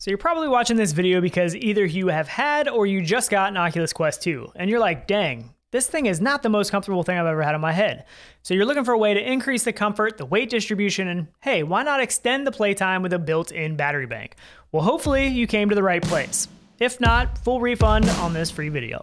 So you're probably watching this video because either you have had or you just got an Oculus Quest 2, and you're like, dang, this thing is not the most comfortable thing I've ever had on my head. So you're looking for a way to increase the comfort, the weight distribution, and hey, why not extend the playtime with a built-in battery bank? Well, hopefully you came to the right place. If not, full refund on this free video.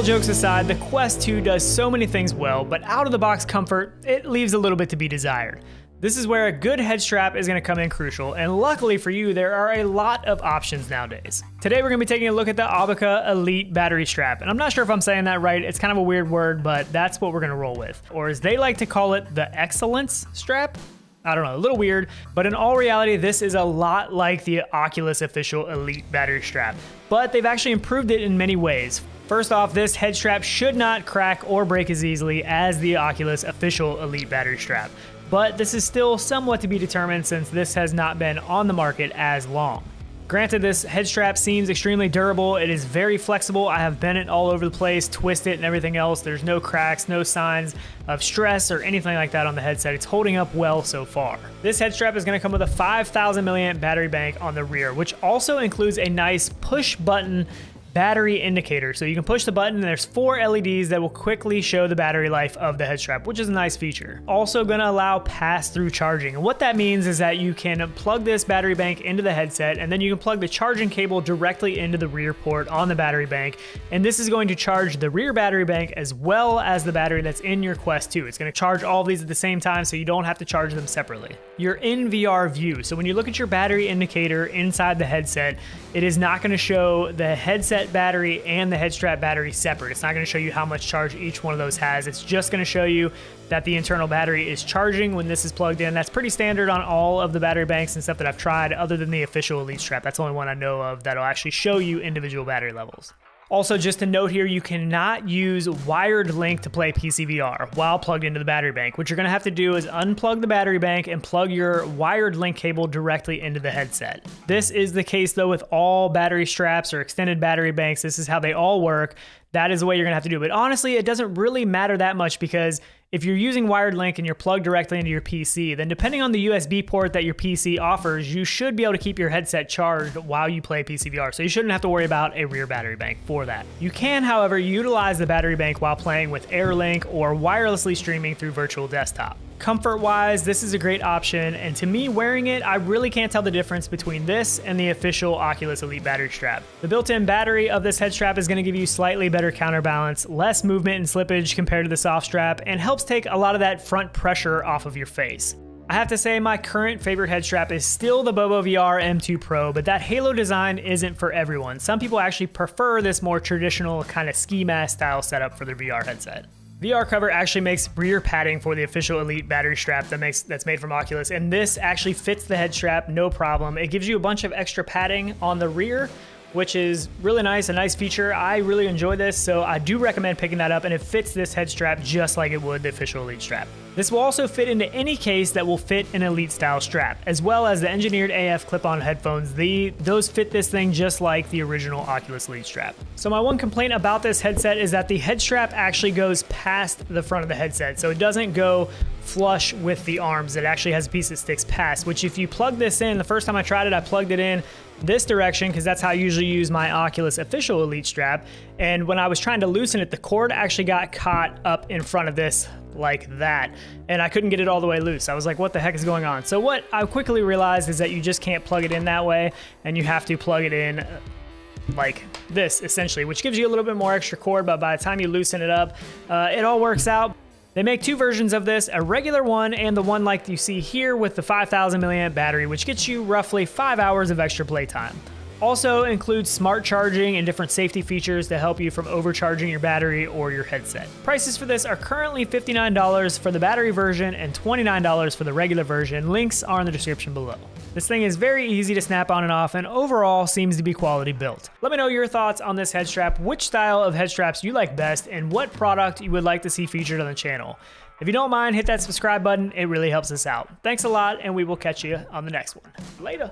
All jokes aside, the Quest 2 does so many things well, but out of the box comfort, it leaves a little bit to be desired. This is where a good head strap is going to come in crucial, and luckily for you, there are a lot of options nowadays. Today we're going to be taking a look at the Aubika Elite battery strap, and I'm not sure if I'm saying that right, it's kind of a weird word, but that's what we're going to roll with. Or as they like to call it, the Excellence strap? I don't know, a little weird, but in all reality, this is a lot like the Oculus official Elite battery strap, but they've actually improved it in many ways. First off, this head strap should not crack or break as easily as the Oculus official Elite battery strap, but this is still somewhat to be determined since this has not been on the market as long. Granted, this head strap seems extremely durable. It is very flexible. I have bent it all over the place, twisted it, and everything else. There's no cracks, no signs of stress or anything like that on the headset. It's holding up well so far. This head strap is gonna come with a 5,000 milliamp battery bank on the rear, which also includes a nice push button battery indicator. So you can push the button and there's four LEDs that will quickly show the battery life of the head strap, which is a nice feature. Also gonna allow pass-through charging. And what that means is that you can plug this battery bank into the headset and then you can plug the charging cable directly into the rear port on the battery bank. And this is going to charge the rear battery bank as well as the battery that's in your Quest 2. It's gonna charge all these at the same time so you don't have to charge them separately. You're in VR view. So when you look at your battery indicator inside the headset, it is not gonna show the headset headset battery and the head strap battery separate. It's not going to show you how much charge each one of those has. It's just going to show you that the internal battery is charging when this is plugged in. That's pretty standard on all of the battery banks and stuff that I've tried, other than the official Elite strap. That's the only one I know of that'll actually show you individual battery levels. Also, just a note here, you cannot use wired link to play PCVR while plugged into the battery bank. What you're gonna have to do is unplug the battery bank and plug your wired link cable directly into the headset. This is the case though with all battery straps or extended battery banks. This is how they all work. That is the way you're gonna have to do it. But honestly, it doesn't really matter that much because if you're using wired link and you're plugged directly into your PC, then depending on the USB port that your PC offers, you should be able to keep your headset charged while you play PCVR. So you shouldn't have to worry about a rear battery bank for that. You can, however, utilize the battery bank while playing with AirLink or wirelessly streaming through virtual desktop. Comfort wise, this is a great option, and to me, wearing it, I really can't tell the difference between this and the official Oculus Elite battery strap. The built in battery of this head strap is going to give you slightly better counterbalance, less movement and slippage compared to the soft strap, and helps take a lot of that front pressure off of your face. I have to say my current favorite head strap is still the Bobo VR M2 Pro, but that halo design isn't for everyone. Some people actually prefer this more traditional kind of ski mask style setup for their VR headset. VR cover actually makes rear padding for the official Elite battery strap that makes that's made from Oculus, and this actually fits the head strap no problem. It gives you a bunch of extra padding on the rear, which is really nice, a nice feature. I really enjoy this, so I do recommend picking that up, and it fits this head strap just like it would the official Elite strap. This will also fit into any case that will fit an Elite style strap, as well as the engineered AF clip-on headphones. The, those fit this thing just like the original Oculus Elite strap. So my one complaint about this headset is that the head strap actually goes past the front of the headset, so it doesn't go flush with the arms. It actually has a piece that sticks past, which if you plug this in, the first time I tried it, I plugged it in this direction because that's how I usually use my Oculus official Elite strap. And when I was trying to loosen it, the cord actually got caught up in front of this like that and I couldn't get it all the way loose. I was like, what the heck is going on? So what I quickly realized is that you just can't plug it in that way and you have to plug it in uh, like this essentially, which gives you a little bit more extra cord, but by the time you loosen it up, uh, it all works out. They make two versions of this, a regular one and the one like you see here with the 5000 milliamp battery, which gets you roughly five hours of extra playtime. Also includes smart charging and different safety features to help you from overcharging your battery or your headset. Prices for this are currently $59 for the battery version and $29 for the regular version. Links are in the description below. This thing is very easy to snap on and off and overall seems to be quality built. Let me know your thoughts on this head strap, which style of head straps you like best, and what product you would like to see featured on the channel. If you don't mind, hit that subscribe button. It really helps us out. Thanks a lot, and we will catch you on the next one. Later.